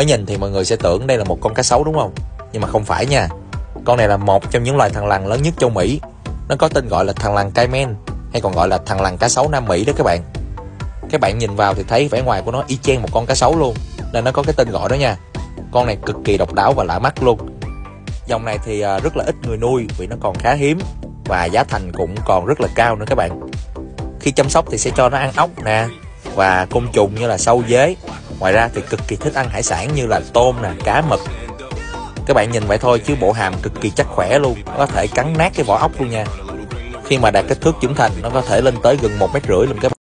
mới nhìn thì mọi người sẽ tưởng đây là một con cá sấu đúng không? Nhưng mà không phải nha. Con này là một trong những loài thằn lằn lớn nhất châu Mỹ. Nó có tên gọi là thằn lằn cayman hay còn gọi là thằn lằn cá sấu Nam Mỹ đó các bạn. Các bạn nhìn vào thì thấy vẻ ngoài của nó y chang một con cá sấu luôn, nên nó có cái tên gọi đó nha. Con này cực kỳ độc đáo và lạ mắt luôn. Dòng này thì à, rất là ít người nuôi vì nó còn khá hiếm và giá thành cũng còn rất là cao nữa các bạn. Khi chăm sóc thì sẽ cho nó ăn ốc nè và côn trùng như là sâu dế ngoài ra thì cực kỳ thích ăn hải sản như là tôm nè, cá mực. Các bạn nhìn vậy thôi chứ bộ hàm cực kỳ chắc khỏe luôn, nó có thể cắn nát cái vỏ ốc luôn nha. Khi mà đạt kích thước trưởng thành, nó có thể lên tới gần một mét rưỡi luôn các bạn.